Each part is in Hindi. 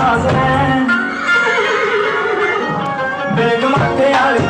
fazer Vem no material e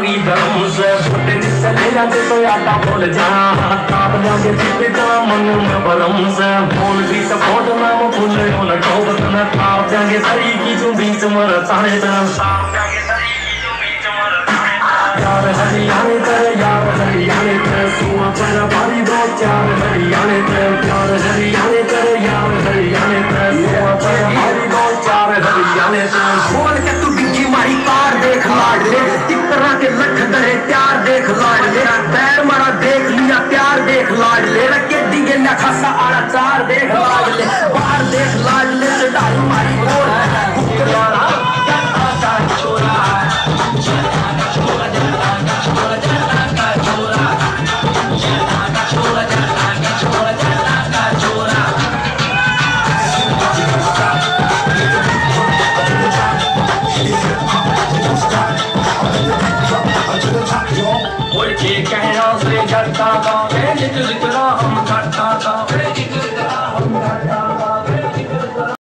भी दम से फुटे जिससे मेरा दिल तो आटा भूल जा। ताप जाके पीते दामन में बलम से। भूल भी सपोर्ट ना वो भूल न ठोक न। ताप जाके सरी की जो बीच मर सारे तरफ़ ताप जाके सरी की जो बीच मर सारे तरफ़ यार हरी यार कहना फ्रे था